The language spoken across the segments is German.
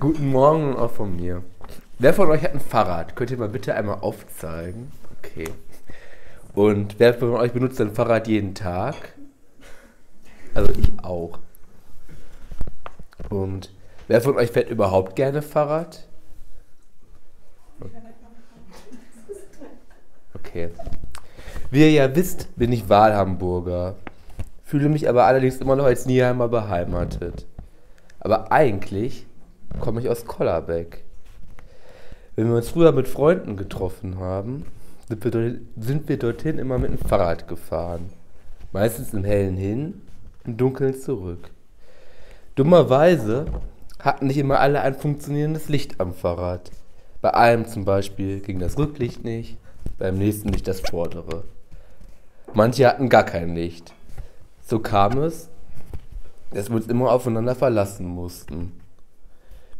Guten Morgen auch von mir. Wer von euch hat ein Fahrrad? Könnt ihr mal bitte einmal aufzeigen? Okay. Und wer von euch benutzt ein Fahrrad jeden Tag? Also ich auch. Und wer von euch fährt überhaupt gerne Fahrrad? Okay. Wie ihr ja wisst, bin ich Wahlhamburger. Fühle mich aber allerdings immer noch als Nieheimer beheimatet. Aber eigentlich komme ich aus Kollerbeck. Wenn wir uns früher mit Freunden getroffen haben, sind wir, sind wir dorthin immer mit dem Fahrrad gefahren. Meistens im hellen hin, im dunkeln zurück. Dummerweise hatten nicht immer alle ein funktionierendes Licht am Fahrrad. Bei einem zum Beispiel ging das Rücklicht nicht, beim nächsten nicht das vordere. Manche hatten gar kein Licht. So kam es, dass wir uns immer aufeinander verlassen mussten.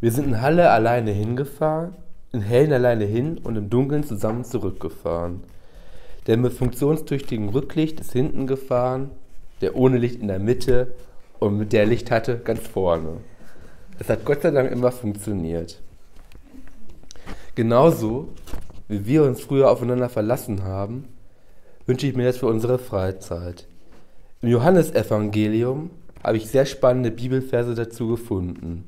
Wir sind in Halle alleine hingefahren, in Hellen alleine hin und im Dunkeln zusammen zurückgefahren. Der mit funktionstüchtigem Rücklicht ist hinten gefahren, der ohne Licht in der Mitte und mit der Licht hatte ganz vorne. Es hat Gott sei Dank immer funktioniert. Genauso wie wir uns früher aufeinander verlassen haben, wünsche ich mir das für unsere Freizeit. Im Johannesevangelium habe ich sehr spannende Bibelverse dazu gefunden.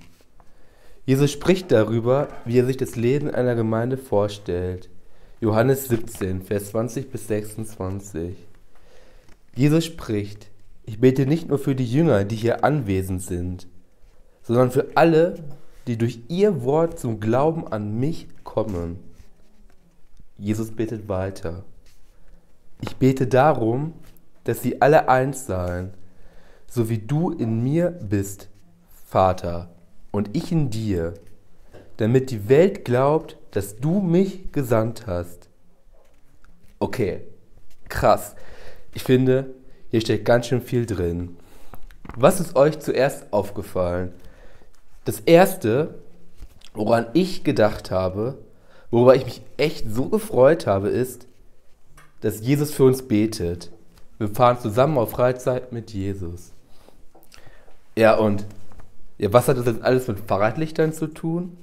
Jesus spricht darüber, wie er sich das Leben einer Gemeinde vorstellt. Johannes 17, Vers 20 bis 26. Jesus spricht, ich bete nicht nur für die Jünger, die hier anwesend sind, sondern für alle, die durch ihr Wort zum Glauben an mich kommen. Jesus betet weiter. Ich bete darum, dass sie alle eins seien, so wie du in mir bist, Vater, und ich in dir, damit die Welt glaubt, dass du mich gesandt hast. Okay, krass. Ich finde, hier steckt ganz schön viel drin. Was ist euch zuerst aufgefallen? Das erste, woran ich gedacht habe, worüber ich mich echt so gefreut habe, ist, dass Jesus für uns betet. Wir fahren zusammen auf Freizeit mit Jesus. Ja, und ja, was hat das jetzt alles mit Fahrradlichtern zu tun?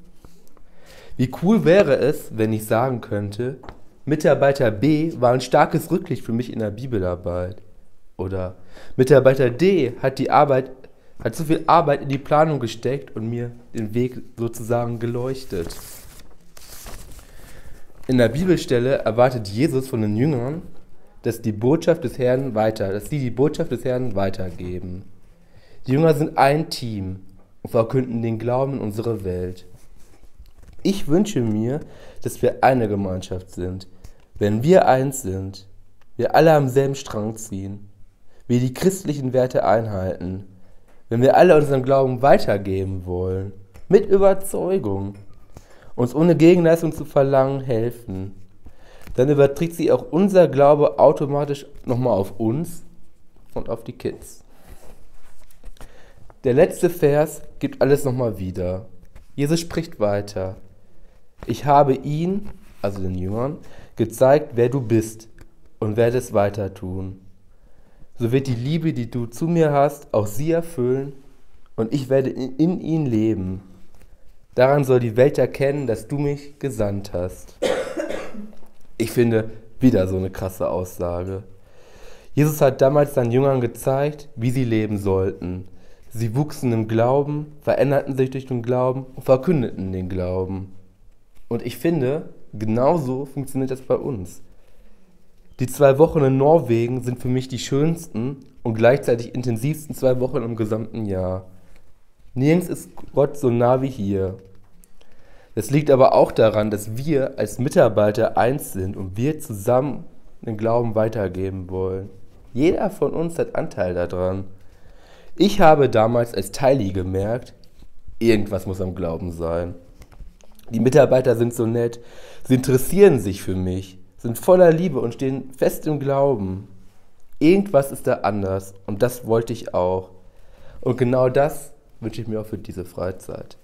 Wie cool wäre es, wenn ich sagen könnte, Mitarbeiter B war ein starkes Rücklicht für mich in der Bibelarbeit. Oder Mitarbeiter D hat die Arbeit, hat so viel Arbeit in die Planung gesteckt und mir den Weg sozusagen geleuchtet. In der Bibelstelle erwartet Jesus von den Jüngern, dass die Botschaft des Herrn weiter, dass sie die Botschaft des Herrn weitergeben. Die Jünger sind ein Team und verkünden den Glauben in unsere Welt. Ich wünsche mir, dass wir eine Gemeinschaft sind. Wenn wir eins sind, wir alle am selben Strang ziehen, wir die christlichen Werte einhalten, wenn wir alle unseren Glauben weitergeben wollen, mit Überzeugung, uns ohne Gegenleistung zu verlangen, helfen, dann überträgt sich auch unser Glaube automatisch nochmal auf uns und auf die Kids. Der letzte Vers gibt alles nochmal wieder. Jesus spricht weiter. Ich habe ihn, also den Jüngern, gezeigt, wer du bist und werde es weiter tun. So wird die Liebe, die du zu mir hast, auch sie erfüllen und ich werde in, in ihn leben. Daran soll die Welt erkennen, dass du mich gesandt hast. Ich finde wieder so eine krasse Aussage. Jesus hat damals seinen Jüngern gezeigt, wie sie leben sollten. Sie wuchsen im Glauben, veränderten sich durch den Glauben und verkündeten den Glauben. Und ich finde, genauso funktioniert das bei uns. Die zwei Wochen in Norwegen sind für mich die schönsten und gleichzeitig intensivsten zwei Wochen im gesamten Jahr. Nirgends ist Gott so nah wie hier. Das liegt aber auch daran, dass wir als Mitarbeiter eins sind und wir zusammen den Glauben weitergeben wollen. Jeder von uns hat Anteil daran. Ich habe damals als Teili gemerkt, irgendwas muss am Glauben sein. Die Mitarbeiter sind so nett, sie interessieren sich für mich, sind voller Liebe und stehen fest im Glauben. Irgendwas ist da anders und das wollte ich auch. Und genau das wünsche ich mir auch für diese Freizeit.